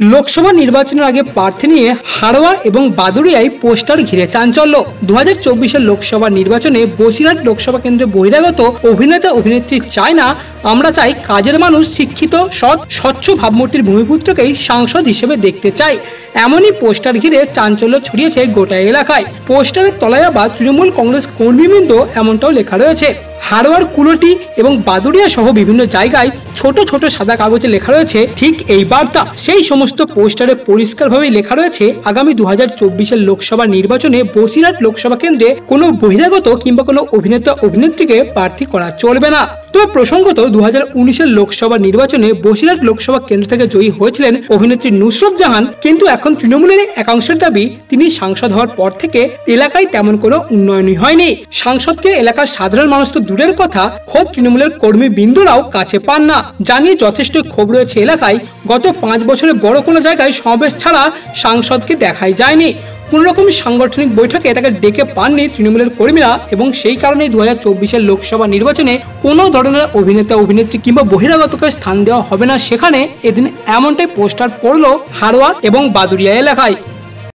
লোকসভা নির্বাচনের আগে প্রার্থী নিয়ে হাড়োয়া এবং বাদুড়িয়ায় পোস্টার ঘিরে চাঞ্চল্য। দু হাজার লোকসভা নির্বাচনে বসিরহাট লোকসভা কেন্দ্রে বহিরাগত অভিনেতা অভিনেত্রী চায় না আমরা চাই কাজের মানুষ শিক্ষিত, সৎ, স্বচ্ছ ভাবমূর্তির ভূমিপুত্রকেই সাংসদ হিসেবে দেখতে চাই। এমনই পোস্টার ঘিরে চাঞ্চল্য ছড়িয়েছে গোটা এলাকায়। পোস্টারের তলায় আবার তৃণমূল কংগ্রেস কর্মীবৃন্দ এমনটাও লেখা রয়েছে। হাড়োয়ার কুলোটি এবং বাদুড়িয়া সহ বিভিন্ন জায়গায় ছোট ছোট সাদা কাগজে লেখা রয়েছে, ঠিক এই বার্তা। সেই সমস্ত পোস্টারে পরিষ্কারভাবে লেখা রয়েছে, আগামী দু হাজার চব্বিশের লোকসভা নির্বাচনে বসিরহাট লোকসভা কেন্দ্রে কোনো বহিরাগত কিংবা কোনো অভিনেতা অভিনেত্রীকে প্রার্থী করা চলবে না। তবে প্রসঙ্গত দু হাজার লোকসভা নির্বাচনে বসিরহাট লোকসভা কেন্দ্র থেকে জয়ী হয়েছিলেন অভিনেত্রী নুসরত জাহান। কিন্তু এখন তৃণমূলের একাংশের দাবি, তিনি সাংসদ হওয়ার পর থেকে এলাকায় তেমন কোনো উন্নয়নই হয়নি। সাংসদকে এলাকার সাধারণ মানুষ তো দূরের কথা, খোদ তৃণমূলের কর্মী বিন্দুরাও কাছে পান না। জানিয়ে যথেষ্ট ক্ষোভ রয়েছে এলাকায়, গত পাঁচ বছরে বড় কোনো জায়গায় সমাবেশ ছাড়া সাংসদকে দেখাই যায়নি। কোন রকম সাংগঠনিক বৈঠকে তাকে ডেকে পাননি তৃণমূলের কর্মীরা এবং সেই কারণেই দু হাজার লোকসভা নির্বাচনে কোনো ধরনের অভিনেতা, অভিনেত্রী কিংবা বহিরাগতকে স্থান দেওয়া হবে না সেখানে এদিন এমনটাই পোস্টার পড়ল হারোয়া এবং বাদুরিয়া এলাকায়।